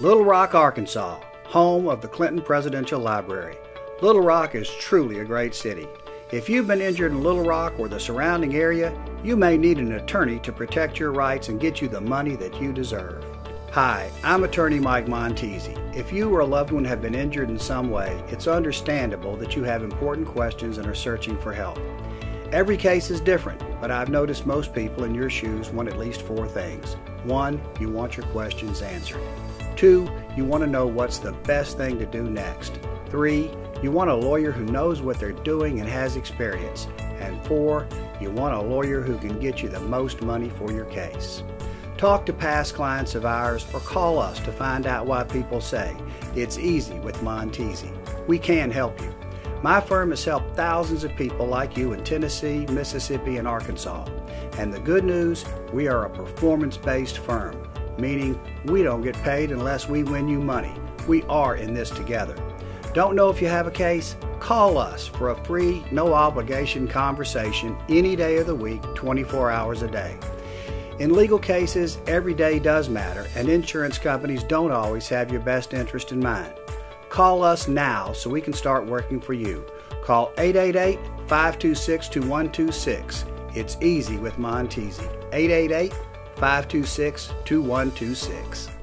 Little Rock, Arkansas, home of the Clinton Presidential Library. Little Rock is truly a great city. If you've been injured in Little Rock or the surrounding area, you may need an attorney to protect your rights and get you the money that you deserve. Hi, I'm attorney Mike Montesi. If you or a loved one have been injured in some way, it's understandable that you have important questions and are searching for help. Every case is different, but I've noticed most people in your shoes want at least four things. One, you want your questions answered. Two, you want to know what's the best thing to do next. Three, you want a lawyer who knows what they're doing and has experience. And four, you want a lawyer who can get you the most money for your case. Talk to past clients of ours or call us to find out why people say it's easy with Montesi. We can help you. My firm has helped thousands of people like you in Tennessee, Mississippi, and Arkansas. And the good news, we are a performance based firm meaning we don't get paid unless we win you money. We are in this together. Don't know if you have a case? Call us for a free, no obligation conversation any day of the week, 24 hours a day. In legal cases, every day does matter, and insurance companies don't always have your best interest in mind. Call us now so we can start working for you. Call 888 526 2126. It's easy with Montesi. 888 526 2126.